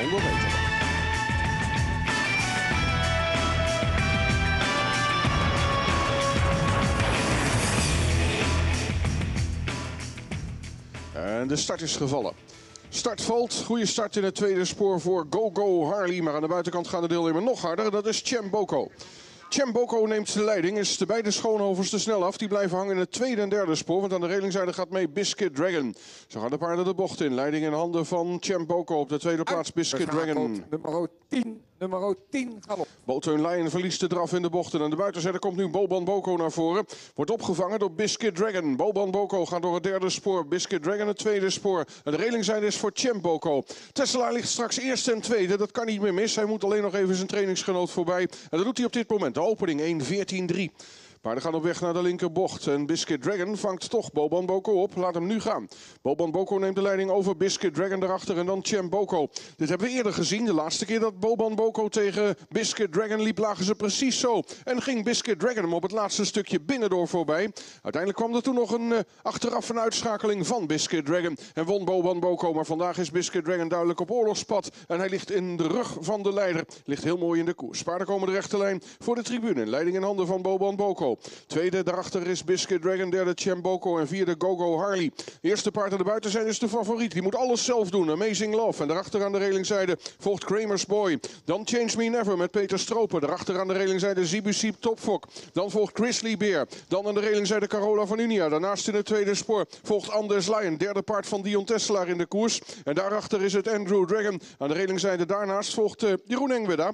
100 meter. En de start is gevallen. Start valt. Goede start in het tweede spoor voor Go Go Harley. Maar aan de buitenkant gaan de deelnemer nog harder. Dat is Cem Boko. Cem Boko neemt de leiding. Is de beide schoonhovers te snel af. Die blijven hangen in het tweede en derde spoor. Want aan de relingzijde gaat mee Biscuit Dragon. Zo gaan de paarden de bocht in. Leiding in handen van Cem Boko. Op de tweede plaats Biscuit Dragon. Nummer 10 nummer 10 galop. Boteun Lion verliest de draf in de bochten. En de buitenzijde komt nu Boban Boko naar voren. Wordt opgevangen door Biscuit Dragon. Boban Boko gaat door het derde spoor. Biscuit Dragon het tweede spoor. En de relingzijde is voor Champ Boko. Tesla ligt straks eerste en tweede. Dat kan niet meer mis. Hij moet alleen nog even zijn trainingsgenoot voorbij. En dat doet hij op dit moment. De opening 1-14-3. Paarden gaan op weg naar de linkerbocht. En Biscuit Dragon vangt toch Boban Boko op. Laat hem nu gaan. Boban Boko neemt de leiding over. Biscuit Dragon erachter en dan Champ Boko. Dit hebben we eerder gezien. De laatste keer dat Boban Boko tegen Biscuit Dragon liep, lagen ze precies zo. En ging Biscuit Dragon hem op het laatste stukje binnendoor voorbij. Uiteindelijk kwam er toen nog een uh, achteraf een uitschakeling van Biscuit Dragon. En won Boban Boko. Maar vandaag is Biscuit Dragon duidelijk op oorlogspad. En hij ligt in de rug van de leider. Ligt heel mooi in de koers. Paarden komen de rechte lijn voor de tribune. Leiding in handen van Boban Boko. Tweede daarachter is Biscuit Dragon. Derde Chamboko. En vierde Gogo Harley. Eerste paard aan de buiten zijn is de favoriet. Die moet alles zelf doen. Amazing Love. En daarachter aan de relingzijde volgt Kramer's Boy. Dan Change Me Never met Peter Stroper. Daarachter aan de relingzijde Zibusi Topfok. Dan volgt Grizzly Bear. Dan aan de relingzijde Carola van Unia. Daarnaast in het tweede spoor volgt Anders Lion. Derde paard van Dion Tesselaar in de koers. En daarachter is het Andrew Dragon. Aan de relingzijde daarnaast volgt uh, Jeroen Engweda.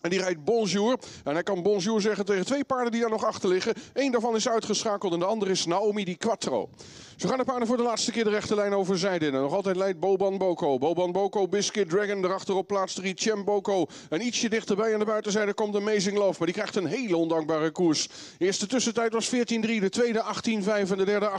En die rijdt bonjour. En hij kan bonjour zeggen tegen twee paarden die daar nog achter liggen. Eén daarvan is uitgeschakeld en de andere is Naomi di Quattro. Zo gaan de paarden voor de laatste keer de rechte lijn over zijde. En nog altijd leidt Boban Boko. Boban Boko, Biscuit Dragon. Daarachter op plaats 3 Chem Boko. En ietsje dichterbij aan de buitenzijde komt Amazing Love. Maar die krijgt een hele ondankbare koers. De eerste tussentijd was 14-3. De tweede 18-5 en de derde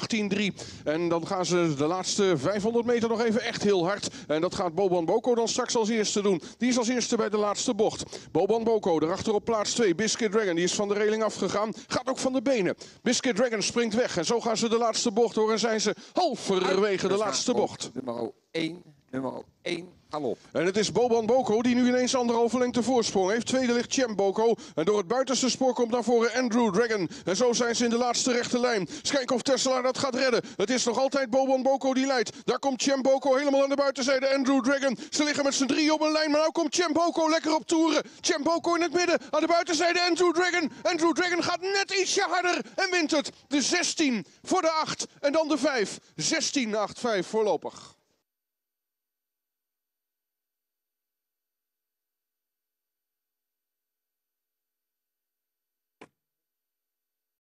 18-3. En dan gaan ze de laatste 500 meter nog even echt heel hard. En dat gaat Boban Boko dan straks als eerste doen. Die is als eerste bij de laatste bocht. Boban Boko, daarachter op plaats 2. Biscuit Dragon, die is van de reling afgegaan. Gaat ook van de benen. Biscuit Dragon springt weg. En zo gaan ze de laatste bocht door. En zijn ze halverwege de laatste bocht. Nummer 1, nummer 1 galop. En het is Boban Boko die nu ineens anderhalve lengte voorsprong heeft. Tweede ligt Cem Boko. En door het buitenste spoor komt naar voren Andrew Dragon. En zo zijn ze in de laatste rechte lijn. Schijk of Tesla dat gaat redden. Het is nog altijd Boban Boko die leidt. Daar komt Cem Boko helemaal aan de buitenzijde. Andrew Dragon. Ze liggen met z'n drie op een lijn. Maar nu komt Cem Boko lekker op toeren. Cem Boko in het midden. Aan de buitenzijde Andrew Dragon. Andrew Dragon gaat net ietsje harder en wint het. De 16 voor de 8 en dan de 5. 16, 8, 5 voorlopig.